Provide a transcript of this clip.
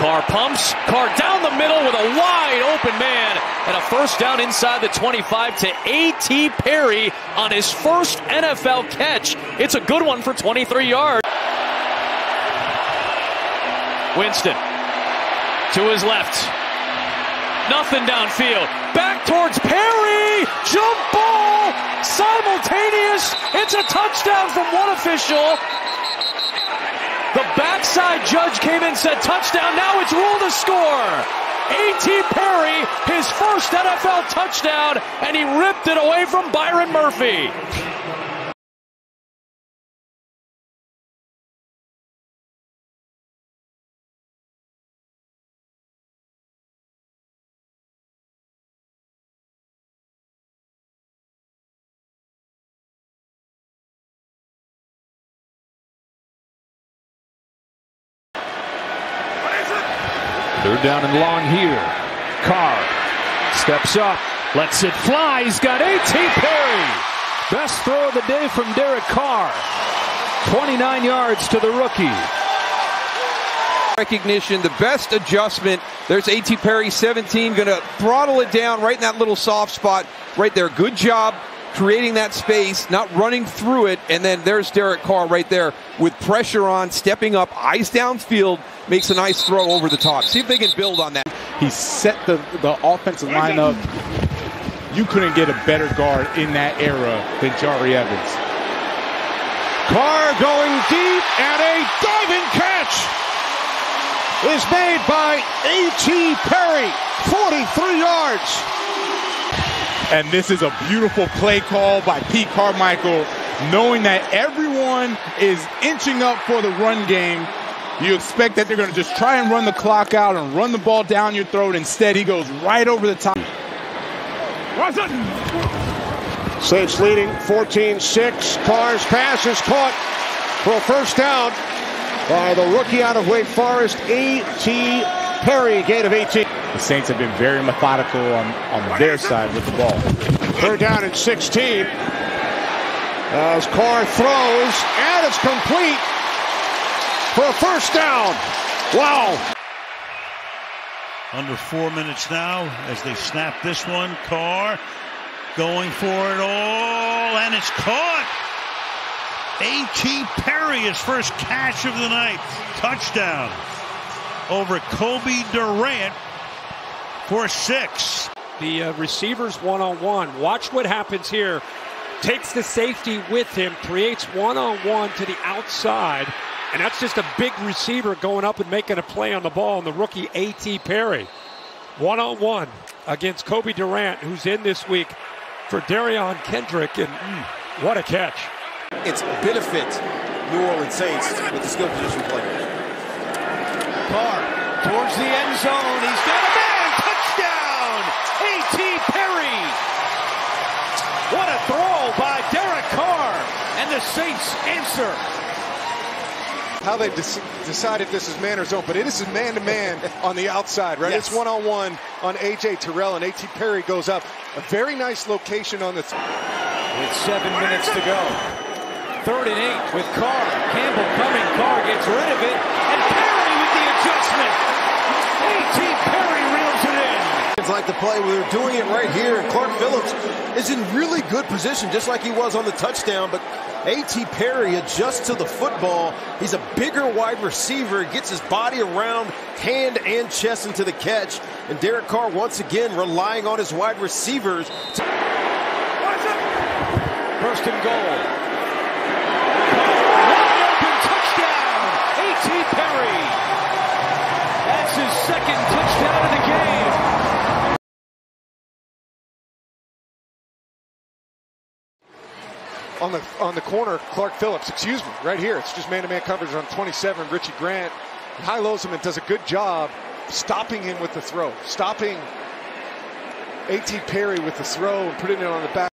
Carr pumps. Carr down the middle with a wide open man. And a first down inside the 25 to A.T. Perry on his first NFL catch. It's a good one for 23 yards. Winston to his left. Nothing downfield. Back towards Perry. Jump ball. Simultaneous. It's a touchdown from one official. The backside judge came in said touchdown. Now it's ruled a score. A.T. Perry, his first NFL touchdown, and he ripped it away from Byron Murphy. Third down and long here. Carr steps up, lets it fly. He's got A.T. Perry. Best throw of the day from Derek Carr. 29 yards to the rookie. Recognition, the best adjustment. There's A.T. Perry, 17, going to throttle it down right in that little soft spot right there. Good job creating that space, not running through it. And then there's Derek Carr right there with pressure on, stepping up, eyes downfield, makes a nice throw over the top. See if they can build on that. He set the, the offensive line up. You couldn't get a better guard in that era than Jahri Evans. Carr going deep and a diving catch is made by A.T. Perry, 43 yards. And this is a beautiful play call by Pete Carmichael, knowing that everyone is inching up for the run game. You expect that they're going to just try and run the clock out and run the ball down your throat. Instead, he goes right over the top. Saints leading 14-6. Carr's pass is caught for a first down by the rookie out of Wake Forest, A.T. Perry, gain of 18. The Saints have been very methodical on, on their side with the ball. Third down at 16. As Carr throws, and it's complete for a first down. Wow. Under four minutes now as they snap this one. Carr going for it all, and it's caught. A.T. Perry, his first catch of the night. Touchdown over Cobie Durant for six. The uh, receivers one on one. Watch what happens here. Takes the safety with him, creates one on one to the outside, and that's just a big receiver going up and making a play on the ball. And the rookie A.T. Perry, one on one against Cobie Durant, who's in this week for Derion Kendrick, and mm, what a catch! It's benefit New Orleans Saints with the skill position players. Carr towards the end zone. He's got a man. Touchdown. A.T. Perry. What a throw by Derek Carr. And the Saints answer. How they decided this is man or zone, but it is man-to-man on the outside, right? Yes. It's one-on-one on A.J. Terrell, and A.T. Perry goes up. A very nice location on the... With seven minutes to go. Third and eight with Carr. Campbell coming. Carr gets rid of it. And Perry with the adjustment. A.T. Perry reels it in. It's like the play. We're doing it right here. And Clark Phillips is in really good position, just like he was on the touchdown. But A.T. Perry adjusts to the football. He's a bigger wide receiver. Gets his body around hand and chest into the catch. And Derek Carr, once again, relying on his wide receivers. To- First and goal. On the on the corner, Clark Phillips, excuse me, right here. It's just man-to-man coverage on 27. Richie Grant high-lows him and does a good job stopping him with the throw. Stopping A.T. Perry with the throw and putting it on the back.